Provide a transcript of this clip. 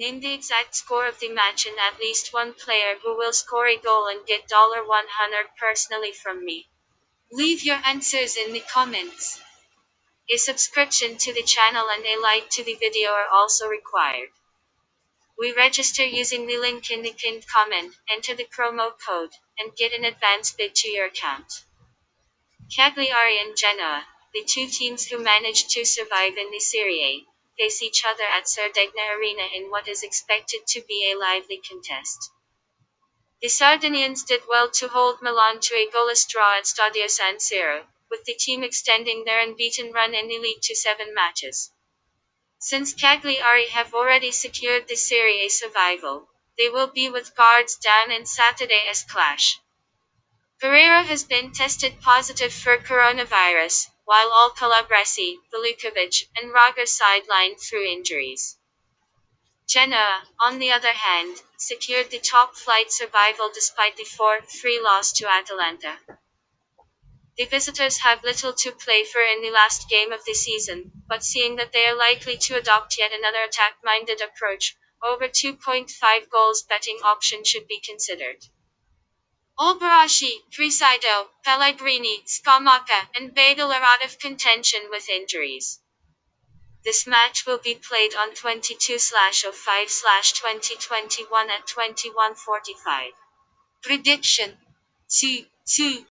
Name the exact score of the match and at least one player who will score a goal and get 100 personally from me. Leave your answers in the comments. A subscription to the channel and a like to the video are also required. We register using the link in the pinned comment, enter the promo code, and get an advance bid to your account. Cagliari and Genoa, the two teams who managed to survive in the Serie A, face each other at Sardegna Arena in what is expected to be a lively contest. The Sardinians did well to hold Milan to a goalless draw at Stadio San Siro, with the team extending their unbeaten run in the league to seven matches. Since Cagliari have already secured the Serie A survival, they will be with guards down in Saturday's clash. Pereiro has been tested positive for coronavirus, while all Calabresi, Walukiewicz, and Raga sidelined through injuries. Genoa, on the other hand, secured the top-flight survival despite the 4-3 loss to Atalanta. The visitors have little to play for in the last game of the season, but seeing that they are likely to adopt yet another attack-minded approach, over 2.5 goals betting option should be considered. Olbarashi, Presido, Pellegrini, Scamacca, and Badelj are out of contention with injuries. This match will be played on 22/05/2021 at 21:45. Prediction: 2-2